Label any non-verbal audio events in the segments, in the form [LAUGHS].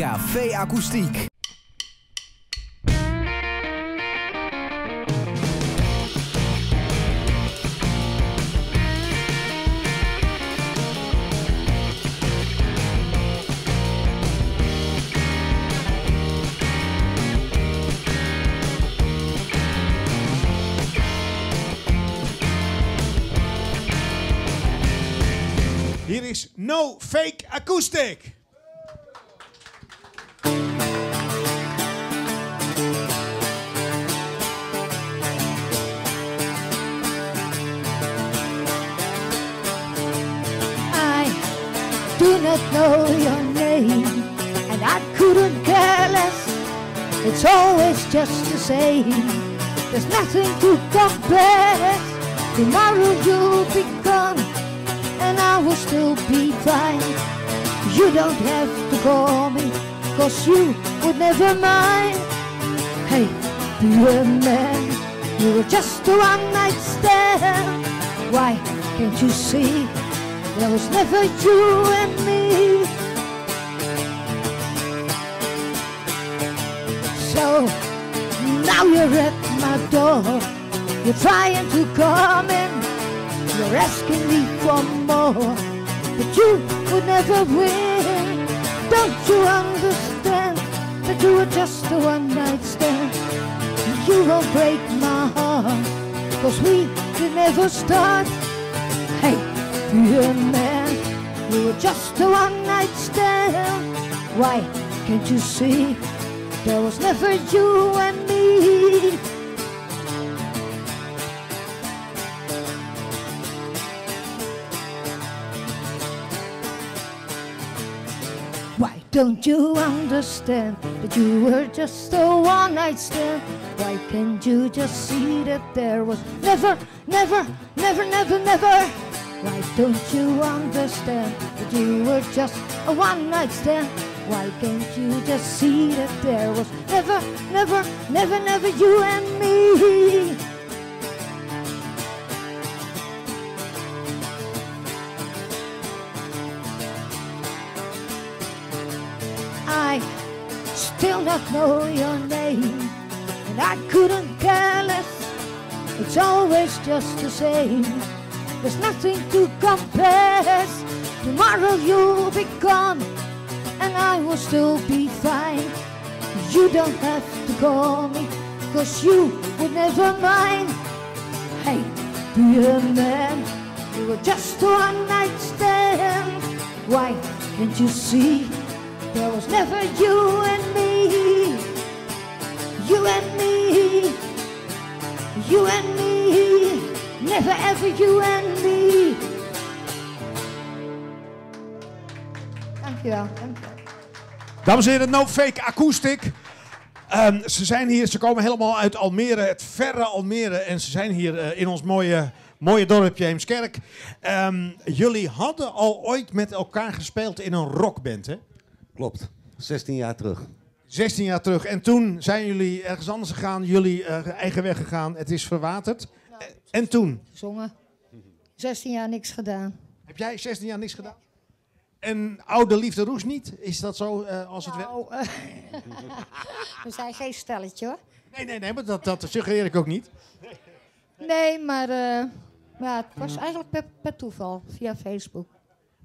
Café Akoestiek. Hier is No Fake Acoustic. Not know your name, and I couldn't care less. It's always just the same. There's nothing to compare. Tomorrow you'll be gone, and I will still be fine. You don't have to call me, cause you would never mind. Hey, dear man, you were just a one night stand. Why can't you see? There was never you and me. So now you're at my door. You're trying to come in. You're asking me for more. But you would never win. Don't you understand that you were just a one night stand? You won't break my heart. Cause we could never start. Dear man, you were just a one night stand. Why can't you see? There was never you and me. Why don't you understand that you were just a one night stand? Why can't you just see that there was never, never, never, never, never? Why don't you understand that you were just a one night stand? Why can't you just see that there was never, never, never, never you and me? I still not know your name, and I couldn't care less. It's always just the same. There's nothing to compare. Tomorrow you'll be gone, and I will still be fine. You don't have to call me, cause you would never mind. Hey, dear man, you were just a one night stand. Why can't you see? There was never you and me. You and me. You and me. Never ever you and me. Dankjewel, dankjewel. Dames en heren, No Fake Acoustic. Ehm, ze zijn hier, ze komen helemaal uit Almere, het verre Almere. En ze zijn hier eh, in ons mooie, mooie dorpje Heemskerk. Ehm, jullie hadden al ooit met elkaar gespeeld in een rockband, hè? Klopt, 16 jaar terug. 16 jaar terug. En toen zijn jullie ergens anders gegaan, jullie eh, eigen weg gegaan. Het is verwaterd. En toen? Zongen. 16 jaar niks gedaan. Heb jij 16 jaar niks gedaan? En oude liefde roes niet? Is dat zo eh, als het werkt? Nou, eh, [LAUGHS] we zijn geen stelletje hoor. Nee, nee, nee, maar dat, dat suggereer ik ook niet. Nee, maar eh, ja, het was eigenlijk per, per toeval via Facebook.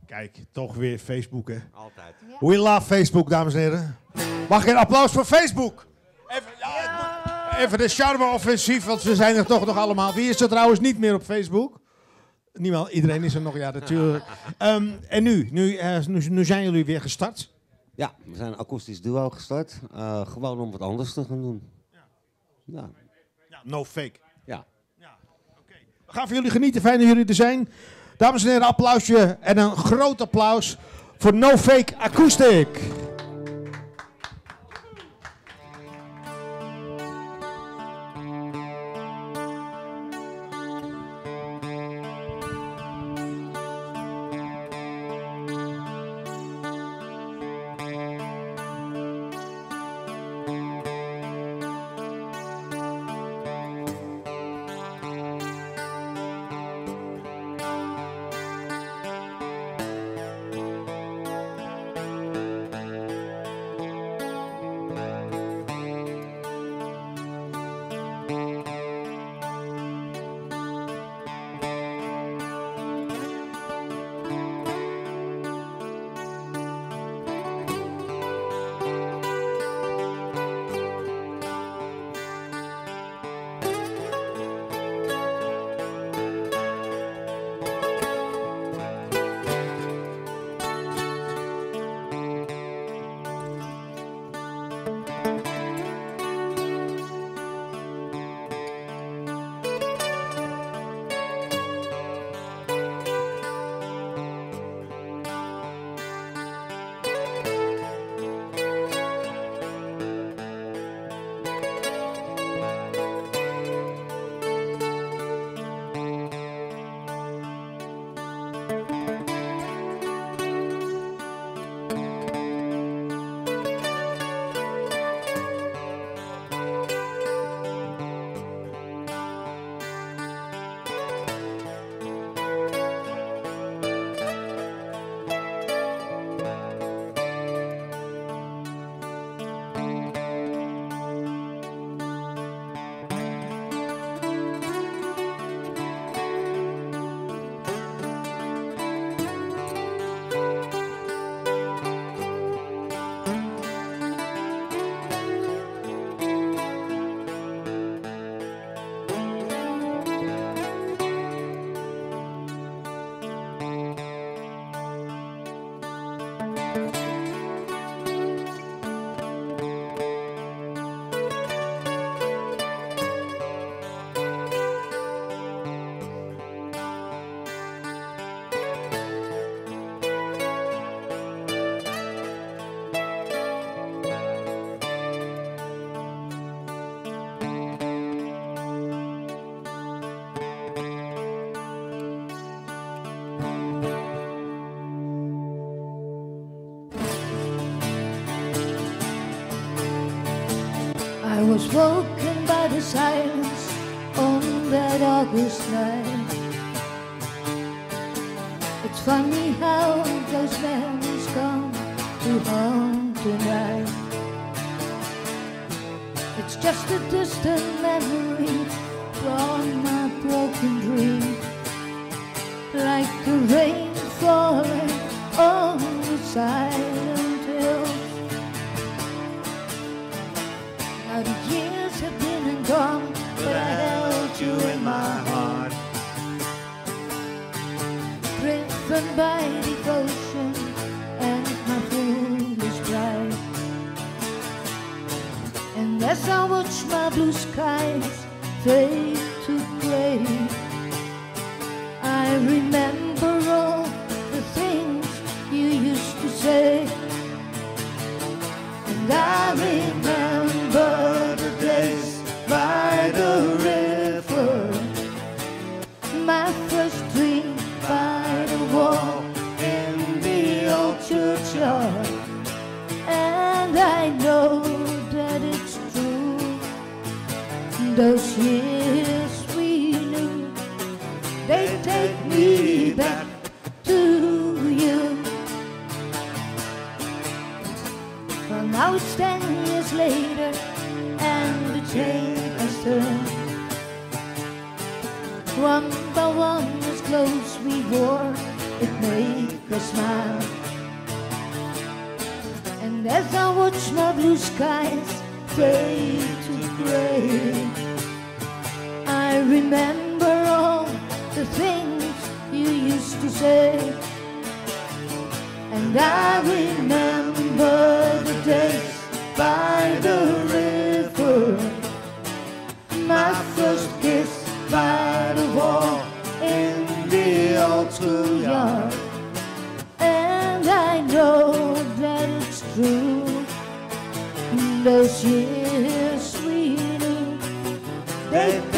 Kijk, toch weer Facebook, hè? Altijd. We love Facebook, dames en heren. Mag ik een applaus voor Facebook? Even, ja, even de charme-offensief, want we zijn er toch nog allemaal. Wie is er trouwens niet meer op Facebook? Niemand, iedereen is er nog, ja, natuurlijk. [LAUGHS] Ehm, en nu? Nu, eh, nu? Nu zijn jullie weer gestart. Ja, we zijn een akoestisch duo gestart. eh, gewoon om wat anders te gaan doen. Ja. Ja, no fake. ja. We gaan voor jullie genieten, fijn dat jullie er zijn. Dames en heren, applausje en een groot applaus voor No Fake Acoustic. woken by the silence on that August night. It's funny how those memories come to haunt tonight. It's just a distant memory from my broken dream, like the rain falling on the side. I know that it's true. Those years. 哎。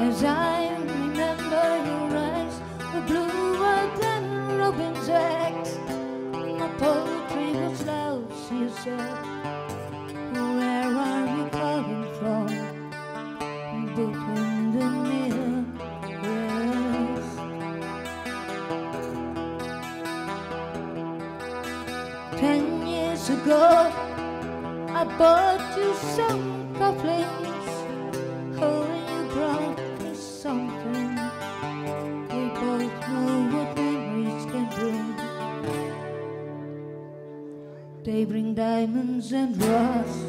As I remember your eyes The bluer than robin's eggs My poetry was louse, you said. Where are you coming from? Between the mirror, yes. Ten years ago I bought you some bring diamonds and rust.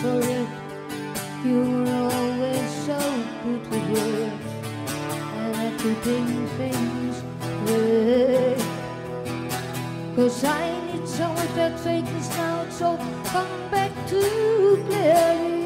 For it, you were always so good to hear, and after doing things. Cause I need someone that fakes now, so come back to play.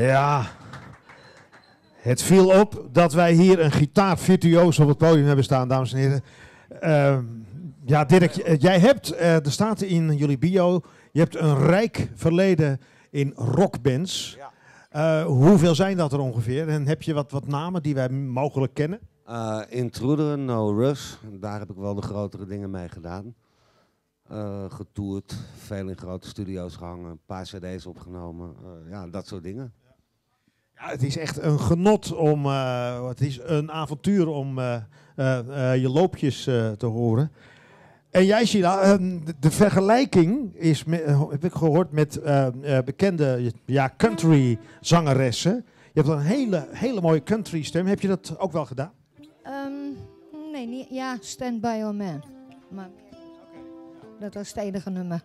Ja. Het viel op dat wij hier een gitaarvirtuoos op het podium hebben staan, dames en heren. Ehm, ja, Dirk, j- jij hebt, eh, er staat in jullie bio, je hebt een rijk verleden in rockbands. Ja. Eh, hoeveel zijn dat er ongeveer? En heb je wat, wat namen die wij mogelijk kennen? Eh, Intruder, No Rush, daar heb ik wel de grotere dingen mee gedaan. Eh getoerd, veel in grote studio's gehangen, een paar cd's opgenomen, eh, ja, dat soort dingen. Ja, het is echt een genot om, eh, het is een avontuur om eh, eh, je loopjes te horen. En jij, Sheila, ehm, de, vergelijking is, heb ik gehoord, met eh, eh, bekende ja, country zangeressen. Je hebt een hele, hele mooie country stem. Heb je dat ook wel gedaan? Ehm, nee, niet, ja, Stand By Your Man. Maar dat was het enige nummer.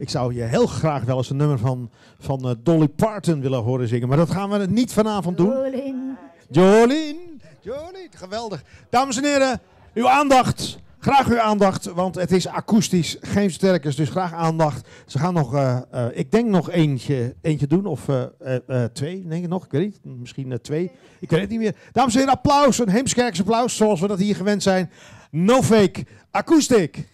Ik zou je heel graag wel eens een nummer van, van eh, Dolly Parton willen horen zingen. Maar dat gaan we niet vanavond doen. Rolling. Jolien, Jolien, geweldig. Dames en heren, uw aandacht. Graag uw aandacht, want het is akoestisch, geen sterkers, dus graag aandacht. Ze gaan nog, eh, eh, ik denk nog eentje, eentje doen, of twee, denk ik nog, ik weet niet, misschien twee. Ik weet het niet meer. Dames en heren, applaus, een Heemskerks applaus, zoals we dat hier gewend zijn. No fake, akoestiek.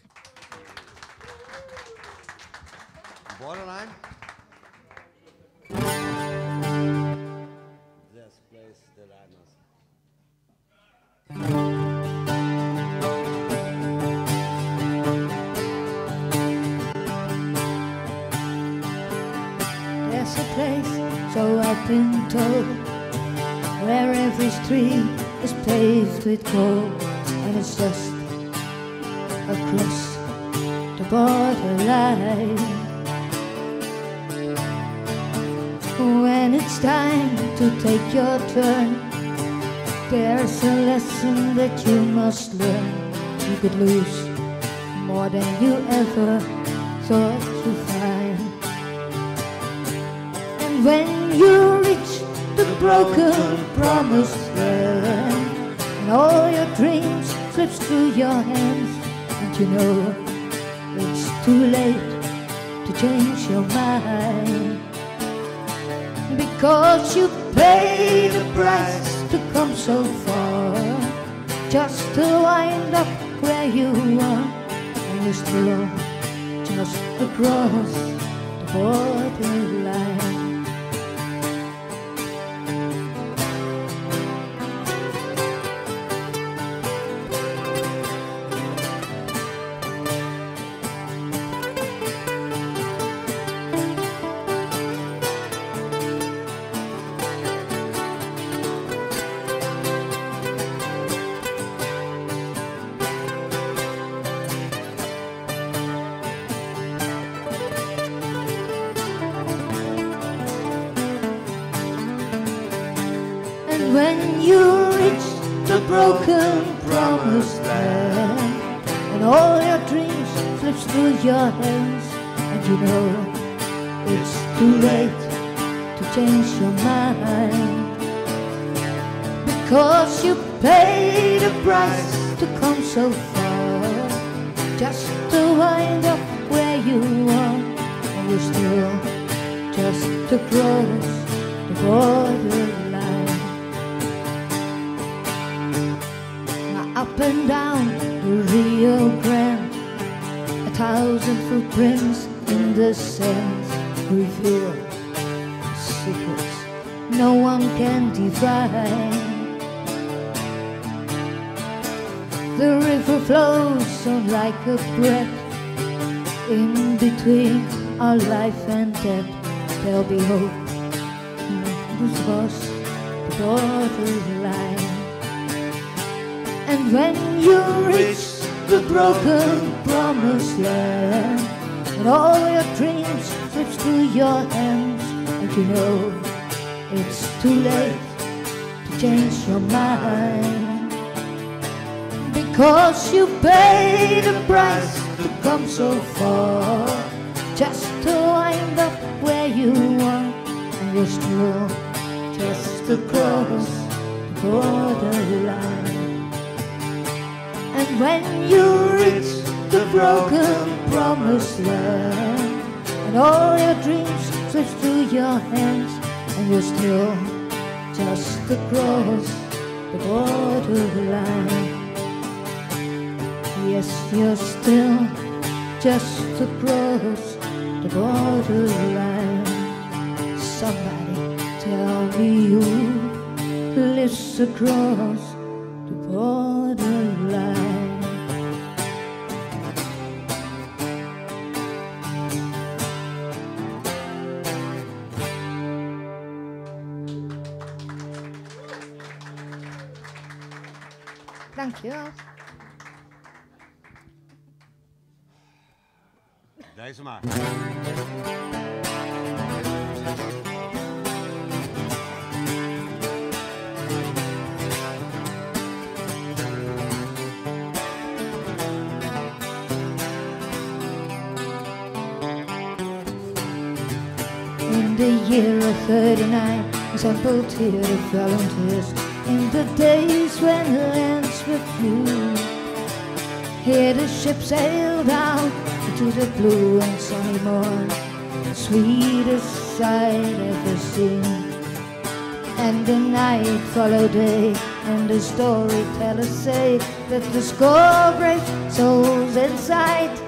Been told, where every street is paved with gold, and it's just across the borderline. When it's time to take your turn, there's a lesson that you must learn. You could lose more than you ever thought you'd find. When you reach the broken promised land, and all your dreams slips through your hands, and you know it's too late to change your mind. Because you paid the price to come so far, just to wind up where you are, and you're still just across the borderline. Broken promised land, and all your dreams slips through your hands, and you know it's too late to change your mind. Because you paid a price to come so far, just to wind up where you are, and you're still just across the borderline. Up and down the Rio Grande, a thousand footprints in the sand reveal secrets no one can divine. The river flows on like a breath in between our life and death. There'll be hope. This was the borderline. And when you reach the broken promised land, and all your dreams slips through your hands, and you know it's too late to change your mind. Because you paid a price to come so far, just to wind up where you are, and you're still just across the borderline. When you reach the broken promised land, and all your dreams slip through your hands, and you're still just across the borderline. Yes, you're still just across the borderline. Somebody tell me who lives across the borderline. Dankjewel. Deze maar. In the year of 39, assembled here the volunteers. In the days when lands were few, here the ship sailed out into the blue and sunny morn, sweetest sight ever seen. And the night followed day, and the storytellers say that the score brave souls inside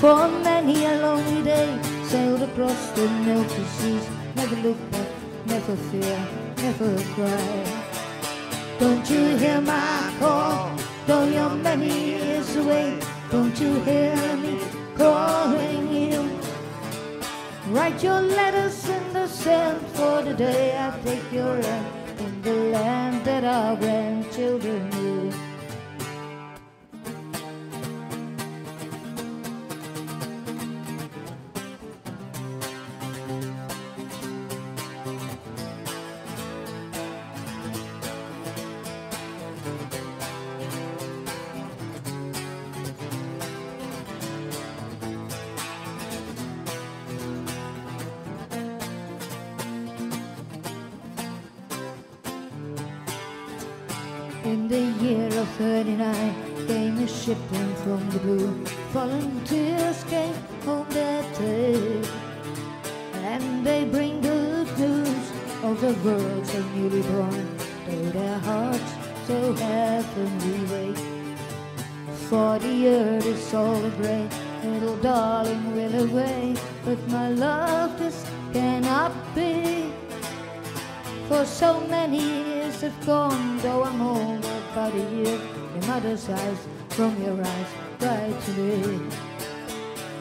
for many a lonely day sailed across the milky seas. Never look back, never fear, never cry. Don't you hear my call? Though you're many years away, don't you hear me calling you? Write your letters in the sand for the day I take your hand in the land that our grandchildren so heavenly wait. For the earth all gray, little darling will away. But my love, this cannot be. For so many years have gone, though I'm home about a year. Your mother's eyes from your eyes right to me.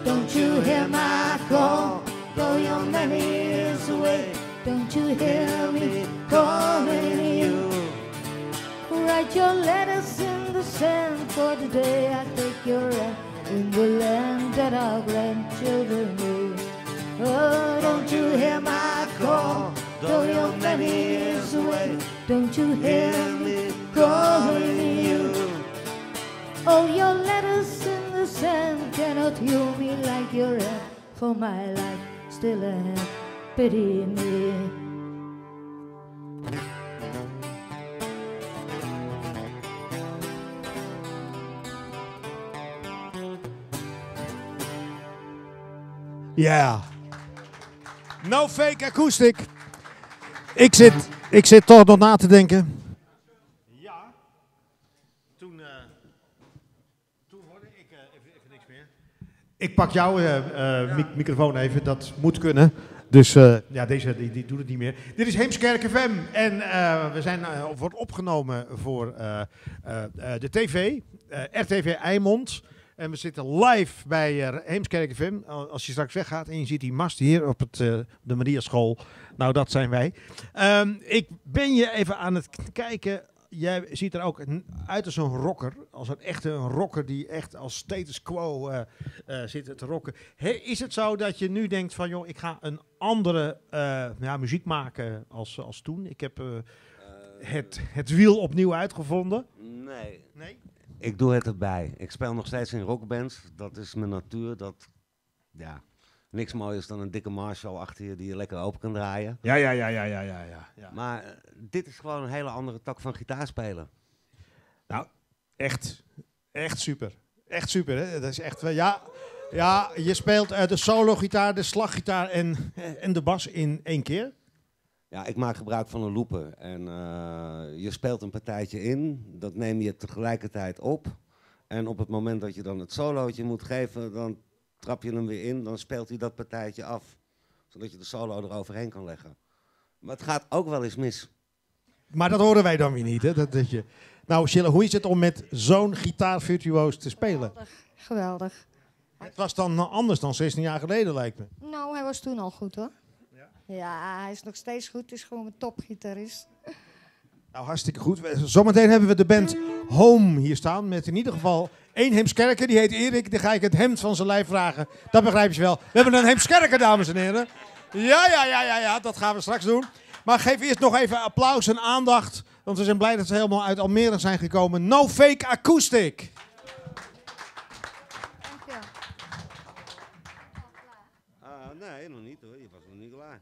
Don't you hear my call? Though you're many years away, don't you hear me calling you? Write your letters in the sand for the day I take your hand in the land that our grandchildren knew. Oh, don't you hear my call? Though you're many years away, don't you hear me calling you? Oh, your letters in the sand cannot heal me like your hand for my life. Still have pity me. Ja. No fake acoustic. Ik zit, ik zit toch nog na te denken. Ja, toen, eh, toen hoorde ik eh, even, even niks meer. Ik pak jouw eh, eh, mic- microfoon even, dat moet kunnen. Dus eh, ja, deze die, die doet het niet meer. Dit is Heemskerk FM en eh, we zijn, wordt opgenomen voor eh, eh, eh, de tv, eh, RTV Eimond. En we zitten live bij Heemskerk FM. Al- Als je straks weggaat en je ziet die mast hier op het, eh, de Mariaschool. Nou, dat zijn wij. Ehm, ik ben je even aan het kijken. Jij ziet er ook een- uit als een rocker. Als een echte een rocker die echt als status quo eh, zit te rocken. Is het zo dat je nu denkt van, joh, ik ga een andere ja, muziek maken als, als toen? Ik heb het, het wiel opnieuw uitgevonden. Nee. Nee? Ik doe het erbij. Ik speel nog steeds in rockbands. Dat is mijn natuur. Dat, ja, niks mooiers dan een dikke Marshall achter je die je lekker open kan draaien. Ja, ja, ja, ja, ja, ja. ja, ja. Maar eh, dit is gewoon een hele andere tak van gitaarspelen. Nou, echt, echt super. Echt super, hè? Dat is echt, wel- ja, ja, je speelt eh, de solo-gitaar, de slaggitaar en, en de bas in één keer. Ja, ik maak gebruik van een looper. En eh, je speelt een partijtje in, dat neem je tegelijkertijd op. En op het moment dat je dan het solootje moet geven, dan trap je hem weer in, dan speelt hij dat partijtje af. Zodat je de solo eroverheen kan leggen. Maar het gaat ook wel eens mis. Maar dat horen wij dan weer niet, hè? Dat, dat je... Nou, Sheila, hoe is het om met zo'n gitaarvirtuoos te spelen? Geweldig. Het was dan anders dan 16 jaar geleden, lijkt me. Nou, hij was toen al goed hoor. Ja, hij is nog steeds goed. Hij is gewoon een topgitarist. Nou, hartstikke goed. Zometeen hebben we de band Home hier staan. Met in ieder geval één Heemskerker. Die heet Erik. Die ga ik het hemd van zijn lijf vragen. Dat begrijp je wel. We hebben een Heemskerker, dames en heren. Ja, ja, ja, ja, ja. Dat gaan we straks doen. Maar geef eerst nog even applaus en aandacht. Want we zijn blij dat ze helemaal uit Almere zijn gekomen. No Fake Acoustic. Dankjewel. Ah, nee, nog niet hoor. Je was nog niet klaar.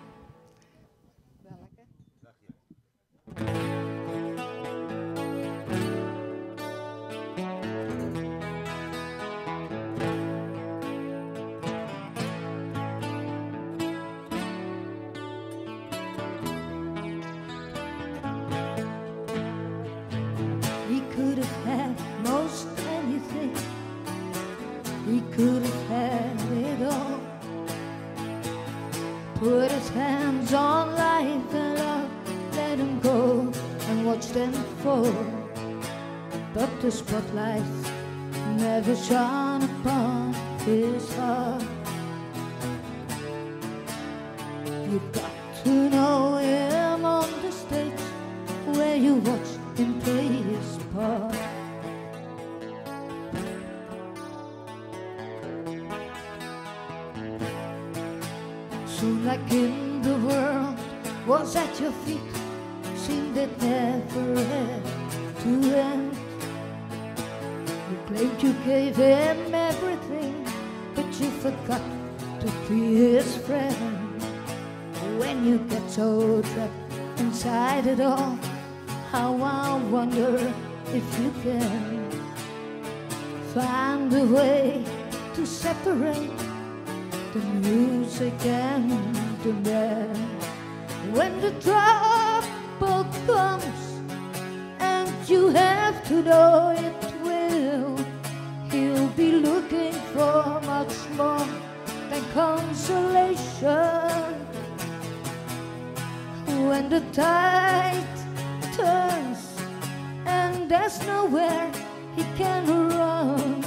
and fall. But the spotlight never shone upon his heart. You've got to know him on the stage where you watch him play his part. Soon like in the world was at your feet, it never had to end. You claimed you gave him everything, but you forgot to be his friend. When you get so trapped inside it all, how I wonder if you can find a way to separate the music and the man. When the trouble comes and you have to know it will, he'll be looking for much more than consolation. When the tide turns and there's nowhere he can run,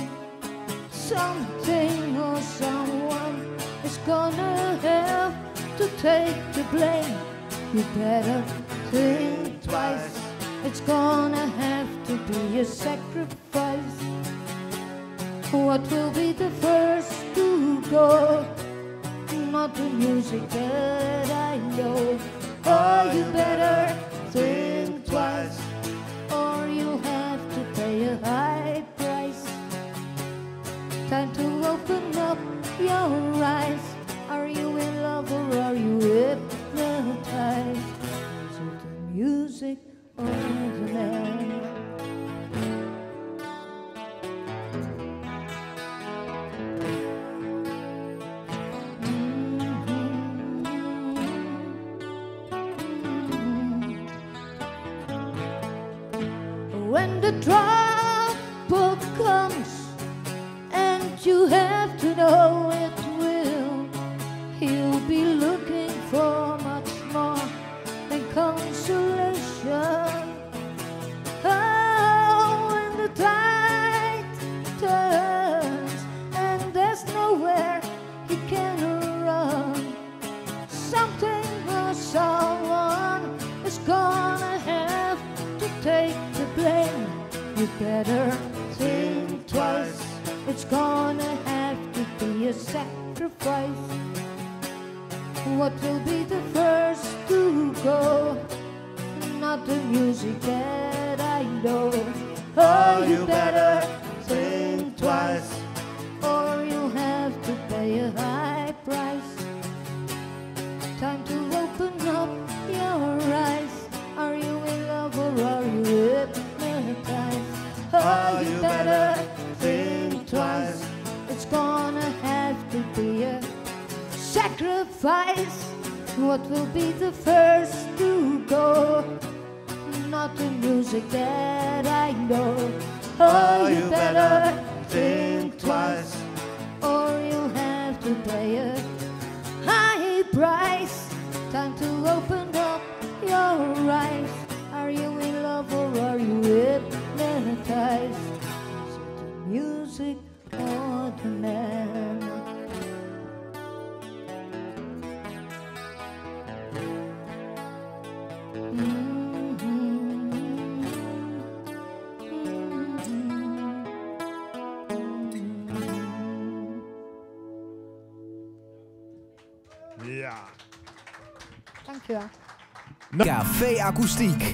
something or someone is gonna have to take the blame. You better think twice. It's gonna have to be a sacrifice. What will be the first to go? Not the music that I know. Oh, you better think twice, or you'll have to pay a high price. Time to open up your eyes. What will be the first to go? Not the music that I know. Oh, oh you better think twice, or you'll have to pay a high price. Time to open up your eyes. Are you in love or are you hypnotized? Is it the music or the man? Dankjewel. Café Akoestiek.